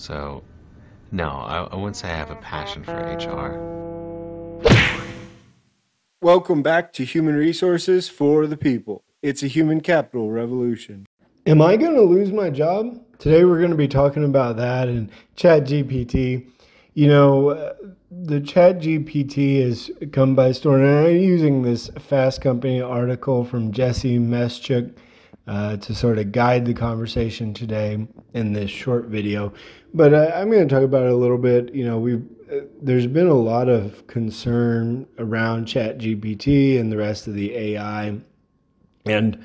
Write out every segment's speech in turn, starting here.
So, no, I, I wouldn't say I have a passion for HR. Welcome back to Human Resources for the People. It's a human capital revolution. Am I going to lose my job? Today we're going to be talking about that and ChatGPT. You know, uh, the Chat GPT has come by storm, and I'm using this Fast Company article from Jesse Meschuk uh, to sort of guide the conversation today in this short video. But uh, I'm going to talk about it a little bit. You know, we've uh, there's been a lot of concern around Chat GPT and the rest of the AI, and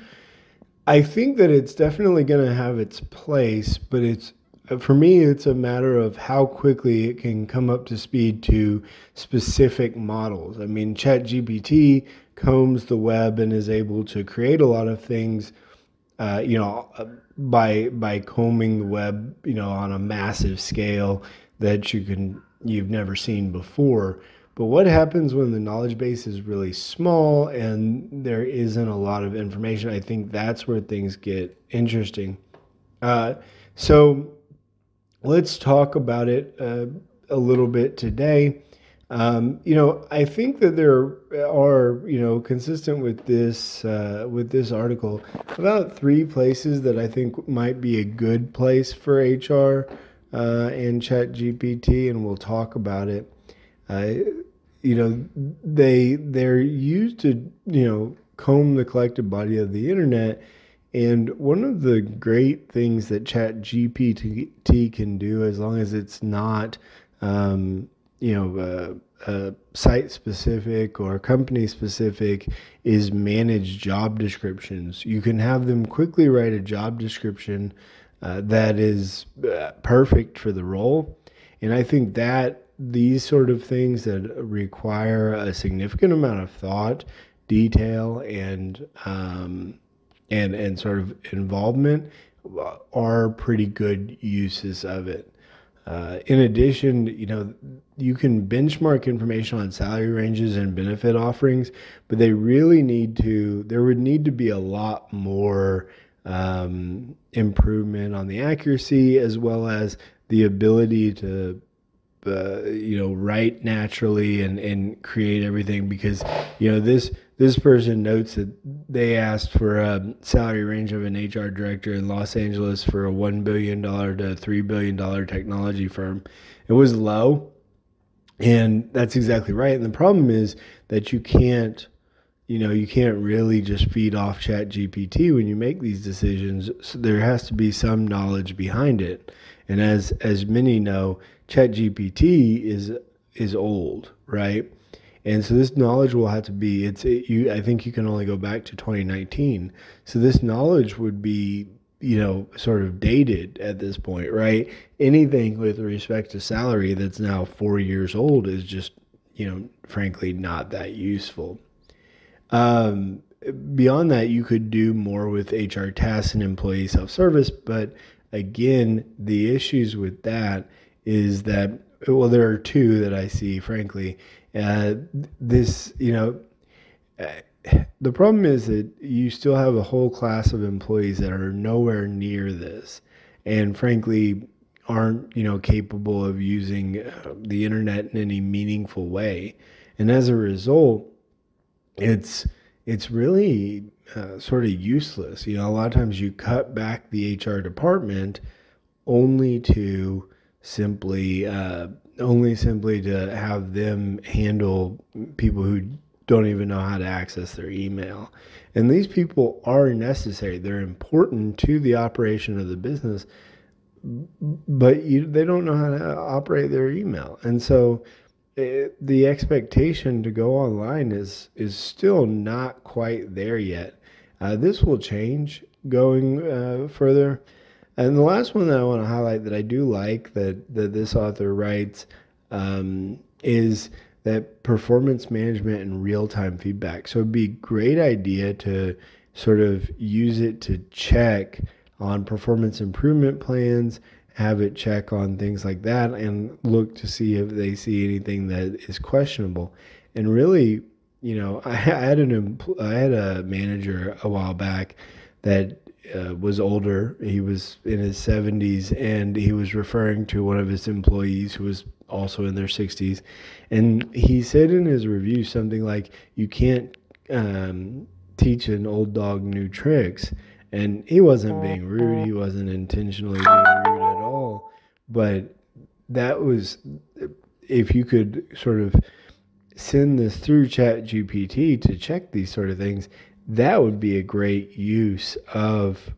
I think that it's definitely going to have its place, but it's for me, it's a matter of how quickly it can come up to speed to specific models. I mean, ChatGPT combs the web and is able to create a lot of things, uh, you know, by by combing the web, you know, on a massive scale that you can you've never seen before. But what happens when the knowledge base is really small and there isn't a lot of information? I think that's where things get interesting. Uh, so let's talk about it uh, a little bit today. Um, you know, I think that there are, you know, consistent with this uh, with this article, about three places that I think might be a good place for HR uh, and Chat GPT, and we'll talk about it. Uh, you know they they're used to you know comb the collective body of the internet and one of the great things that chat gpt can do as long as it's not um, you know uh, uh, site specific or company specific is manage job descriptions you can have them quickly write a job description uh, that is uh, perfect for the role and i think that these sort of things that require a significant amount of thought, detail, and um, and and sort of involvement are pretty good uses of it. Uh, in addition, you know, you can benchmark information on salary ranges and benefit offerings, but they really need to. There would need to be a lot more um, improvement on the accuracy as well as the ability to uh, you know write naturally and and create everything because you know this this person notes that they asked for a salary range of an HR director in Los Angeles for a one billion dollar to three billion dollar technology firm. It was low, and that's exactly right. And the problem is that you can't you know you can't really just feed off chat gpt when you make these decisions so there has to be some knowledge behind it and as as many know ChatGPT is is old, right? And so this knowledge will have to be it's it, you I think you can only go back to 2019. So this knowledge would be you know sort of dated at this point, right? Anything with respect to salary that's now 4 years old is just, you know, frankly not that useful. Um beyond that you could do more with HR tasks and employee self-service, but again, the issues with that is that well, there are two that I see, frankly. Uh, this, you know, uh, the problem is that you still have a whole class of employees that are nowhere near this, and frankly, aren't you know capable of using uh, the internet in any meaningful way, and as a result, it's it's really uh, sort of useless. You know, a lot of times you cut back the HR department only to simply uh, only simply to have them handle people who don't even know how to access their email. And these people are necessary. They're important to the operation of the business, but you, they don't know how to operate their email. And so it, eh, the expectation to go online is is still not quite there yet. Uh, this will change going uh, further. And the last one that I want to highlight that I do like that, that this author writes um, is that performance management and real time feedback. So it'd be a great idea to sort of use it to check on performance improvement plans, have it check on things like that, and look to see if they see anything that is questionable. And really, you know, I had an I had a manager a while back that uh, was older. He was in his 70s, and he was referring to one of his employees who was also in their 60s. And he said in his review something like, You can't um, teach an old dog new tricks. And he wasn't being rude, he wasn't intentionally being rude at all. But that was, if you could sort of send this through chat gpt to check these sort of things that would be a great use of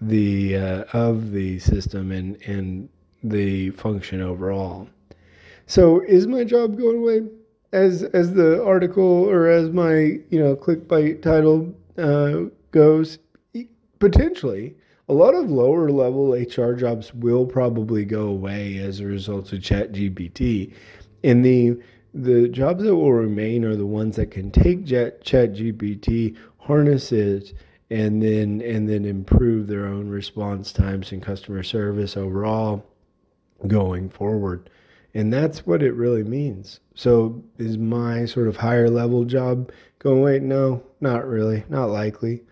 the uh, of the system and and the function overall. So is my job going away? As as the article or as my you know clickbait title uh, goes potentially a lot of lower level hr jobs will probably go away as a result of chat gpt in the the jobs that will remain are the ones that can take chat gpt harness it and then and then improve their own response times and customer service overall going forward. And that's what it really means. So is my sort of higher level job going wait no not really not likely.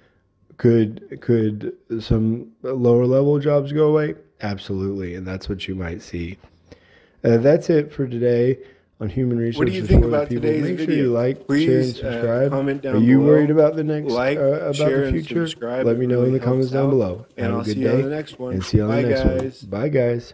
Could could some lower level jobs go away? Absolutely and that's what you might see. Uh, that's it for today on human resources. What do you think about people. today's Make video? sure you like, Please, share, and uh, subscribe. comment down Are you below. worried about the next Like, uh, about share, the and future? subscribe. Let me know in the comments down below. And Have I'll a good see you day on the next one. and see you on Bye, the next guys. one. Bye guys.